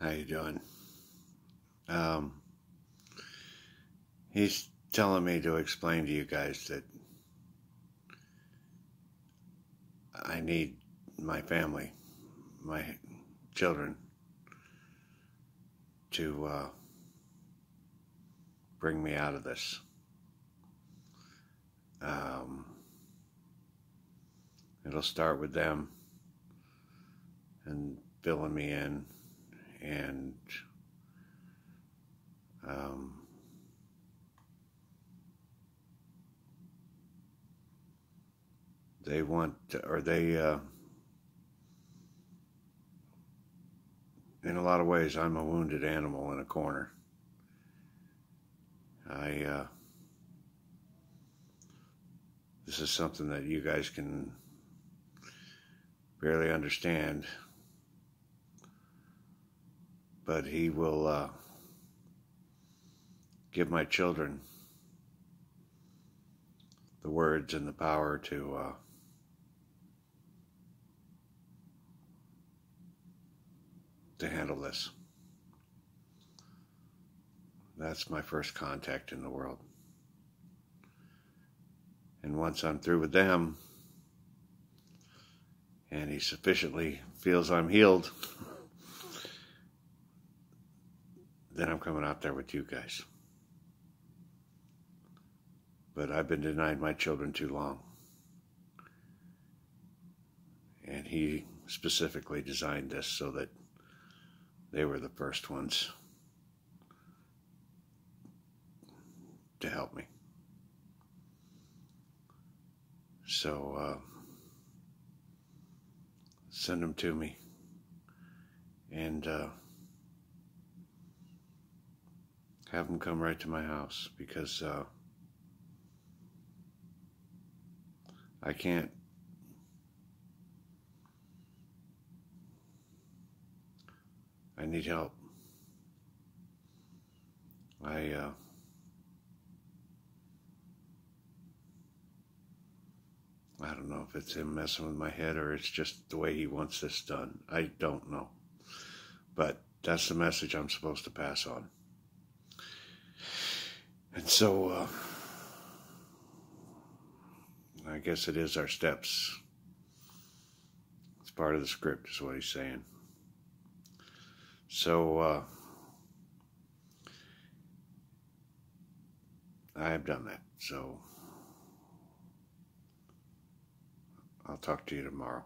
How you doing? Um, he's telling me to explain to you guys that I need my family, my children, to uh, bring me out of this. Um, it'll start with them and filling me in and um, they want or they uh, in a lot of ways I'm a wounded animal in a corner. I uh, this is something that you guys can barely understand but he will uh, give my children the words and the power to uh, to handle this. That's my first contact in the world. And once I'm through with them, and he sufficiently feels I'm healed, then I'm coming out there with you guys. But I've been denied my children too long. And he specifically designed this so that they were the first ones to help me. So uh, send them to me. And uh, have them come right to my house because uh, I can't. I need help. I uh, I don't know if it's him messing with my head or it's just the way he wants this done. I don't know. But that's the message I'm supposed to pass on. And so, uh, I guess it is our steps. It's part of the script, is what he's saying. So, uh, I have done that. So, I'll talk to you tomorrow.